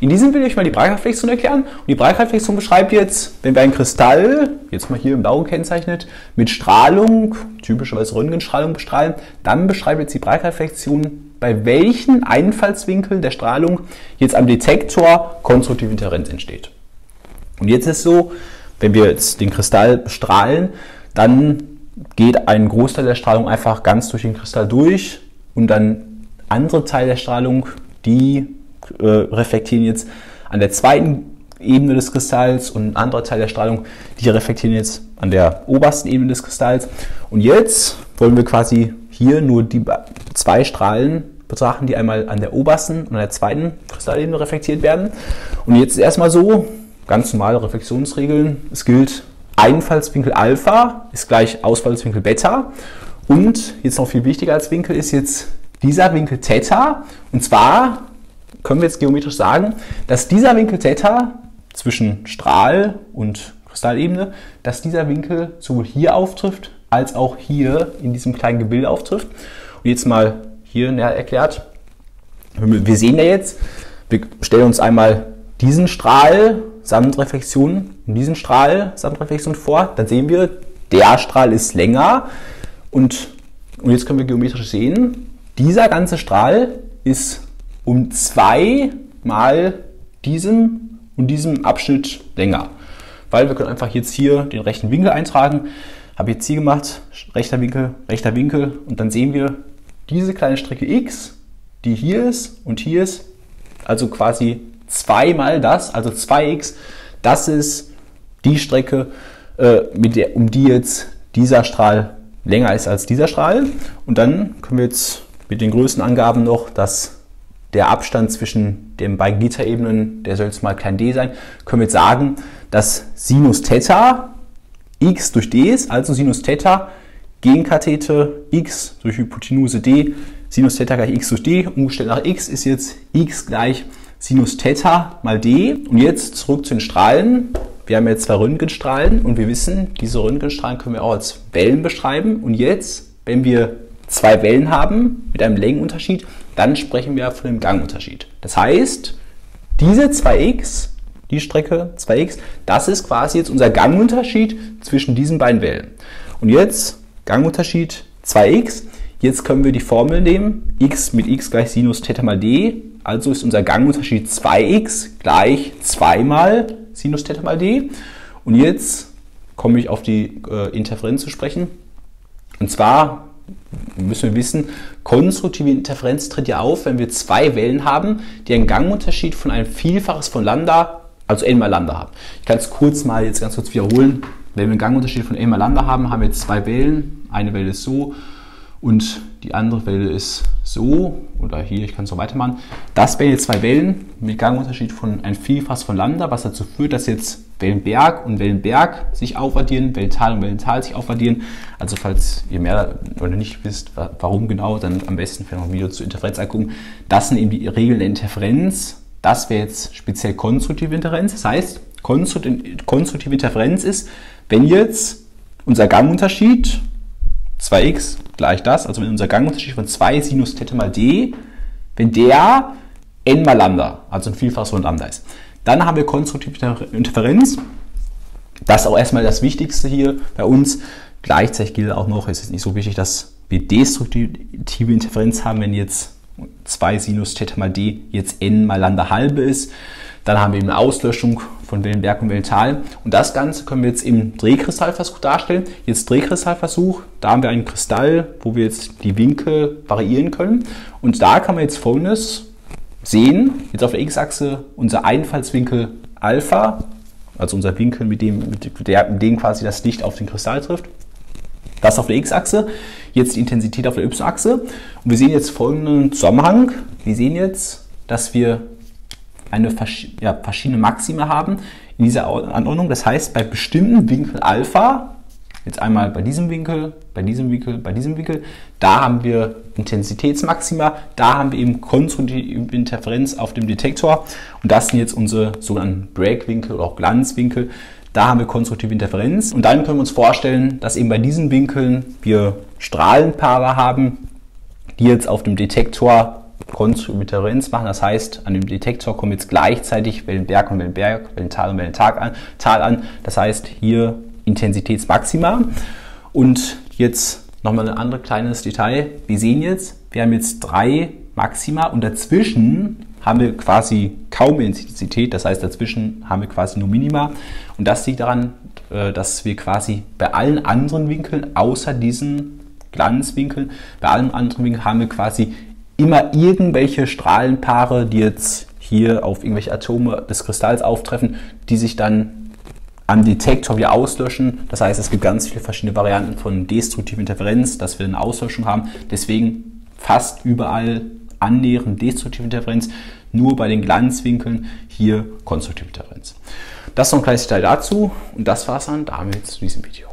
In diesem will ich mal die Breitkraftreflexion erklären. Und die Breitkraftreflexion beschreibt jetzt, wenn wir einen Kristall, jetzt mal hier im Blau gekennzeichnet, mit Strahlung, typischerweise Röntgenstrahlung bestrahlen, dann beschreibt jetzt die Breitkraftreflexion, bei welchen Einfallswinkeln der Strahlung jetzt am Detektor konstruktive Interferenz entsteht. Und jetzt ist es so, wenn wir jetzt den Kristall bestrahlen, dann geht ein Großteil der Strahlung einfach ganz durch den Kristall durch und dann andere Teile der Strahlung, die äh, reflektieren jetzt an der zweiten Ebene des Kristalls und ein anderer Teil der Strahlung, die reflektieren jetzt an der obersten Ebene des Kristalls. Und jetzt wollen wir quasi hier nur die zwei Strahlen betrachten, die einmal an der obersten und an der zweiten Kristallebene reflektiert werden. Und jetzt ist erstmal so, ganz normale Reflexionsregeln. Es gilt Einfallswinkel Alpha ist gleich Ausfallswinkel Beta. Und jetzt noch viel wichtiger als Winkel ist jetzt dieser Winkel Theta. Und zwar können wir jetzt geometrisch sagen, dass dieser Winkel Theta zwischen Strahl und Kristallebene, dass dieser Winkel sowohl hier auftrifft, als auch hier in diesem kleinen Gebilde auftrifft. Und jetzt mal hier näher erklärt. Wir sehen ja jetzt, wir stellen uns einmal diesen Strahl samt Reflexion und diesen Strahl samt Reflexion vor, dann sehen wir, der Strahl ist länger und, und jetzt können wir geometrisch sehen, dieser ganze Strahl ist um zwei mal diesem und diesem Abschnitt länger. Weil wir können einfach jetzt hier den rechten Winkel eintragen. Habe jetzt hier gemacht, rechter Winkel, rechter Winkel und dann sehen wir diese kleine Strecke x, die hier ist und hier ist, also quasi zweimal das, also 2x, das ist die Strecke, äh, mit der, um die jetzt dieser Strahl länger ist als dieser Strahl. Und dann können wir jetzt mit den Größenangaben noch, dass der Abstand zwischen den beiden Gitterebenen, der soll jetzt mal klein d sein, können wir jetzt sagen, dass Sinus Theta x durch d ist, also Sinus Theta Gegenkathete x durch Hypotenuse d, Sinus Theta gleich x durch d, umgestellt nach x ist jetzt x gleich Sinus Theta mal d. Und jetzt zurück zu den Strahlen. Wir haben jetzt zwei Röntgenstrahlen und wir wissen, diese Röntgenstrahlen können wir auch als Wellen beschreiben. Und jetzt, wenn wir zwei Wellen haben mit einem Längenunterschied, dann sprechen wir von dem Gangunterschied. Das heißt, diese 2x, die Strecke 2x, das ist quasi jetzt unser Gangunterschied zwischen diesen beiden Wellen. Und jetzt Gangunterschied 2x. Jetzt können wir die Formel nehmen, x mit x gleich Sinus Theta mal d. Also ist unser Gangunterschied 2x gleich 2 mal Sinus Theta mal d. Und jetzt komme ich auf die äh, Interferenz zu sprechen. Und zwar müssen wir wissen, konstruktive Interferenz tritt ja auf, wenn wir zwei Wellen haben, die einen Gangunterschied von einem Vielfaches von Lambda, also n mal Lambda haben. Ich kann es kurz mal jetzt ganz kurz wiederholen. Wenn wir einen Gangunterschied von n mal Lambda haben, haben wir zwei Wellen. Eine Welle ist so und die andere Welle ist so oder hier, ich kann es noch weitermachen. Das wären jetzt zwei Wellen mit Gangunterschied von ein Vielfaches von Lambda, was dazu führt, dass jetzt Wellenberg und Wellenberg sich aufaddieren, Wellental und Wellental sich aufaddieren. Also falls ihr mehr oder nicht wisst, warum genau, dann am besten vielleicht noch ein Video zur Interferenz angucken. Das sind eben die Regeln der Interferenz. Das wäre jetzt speziell konstruktive Interferenz. Das heißt, konstruktive Interferenz ist, wenn jetzt unser Gangunterschied 2x gleich das, also wenn unser Gangunterschied von 2 Sinus Theta mal d, wenn der n mal Lambda, also ein Vielfaches von Lambda ist. Dann haben wir konstruktive Interferenz. Das ist auch erstmal das Wichtigste hier bei uns. Gleichzeitig gilt auch noch, es ist nicht so wichtig, dass wir destruktive Interferenz haben, wenn jetzt 2 Sinus Theta mal d jetzt n mal Lambda halbe ist. Dann haben wir eben eine Auslöschung von Wellenberg und Wellental. Und das Ganze können wir jetzt im Drehkristallversuch darstellen. Jetzt Drehkristallversuch, da haben wir einen Kristall, wo wir jetzt die Winkel variieren können. Und da kann man jetzt folgendes sehen. Jetzt auf der x-Achse unser Einfallswinkel Alpha, also unser Winkel, mit dem, mit, der, mit dem quasi das Licht auf den Kristall trifft. Das auf der x-Achse, jetzt die Intensität auf der y-Achse. Und wir sehen jetzt folgenden Zusammenhang. Wir sehen jetzt, dass wir eine ja, verschiedene Maxime haben in dieser Anordnung. Das heißt, bei bestimmten Winkel Alpha, jetzt einmal bei diesem Winkel, bei diesem Winkel, bei diesem Winkel, da haben wir Intensitätsmaxima, da haben wir eben konstruktive Interferenz auf dem Detektor und das sind jetzt unsere sogenannten Breakwinkel oder auch Glanzwinkel. Da haben wir konstruktive Interferenz und dann können wir uns vorstellen, dass eben bei diesen Winkeln wir Strahlenpaare haben, die jetzt auf dem Detektor konstruktive Interferenz machen. Das heißt, an dem Detektor kommen jetzt gleichzeitig Wellenberg und Wellenberg, Wellental und Wellental an. Tal an. Das heißt, hier Intensitätsmaxima. Und jetzt nochmal ein anderes kleines Detail. Wir sehen jetzt, wir haben jetzt drei Maxima und dazwischen haben wir quasi kaum Intensität. Das heißt, dazwischen haben wir quasi nur Minima. Und das liegt daran, äh, dass wir quasi bei allen anderen Winkeln, außer diesen Glanzwinkeln, bei allen anderen Winkeln haben wir quasi immer irgendwelche Strahlenpaare, die jetzt hier auf irgendwelche Atome des Kristalls auftreffen, die sich dann am Detektor wieder auslöschen. Das heißt, es gibt ganz viele verschiedene Varianten von destruktiver Interferenz, dass wir eine Auslöschung haben. Deswegen fast überall annähernd destruktive Interferenz, nur bei den Glanzwinkeln hier konstruktive Interferenz. Das ist noch ein kleines Detail dazu und das war es dann damit zu diesem Video.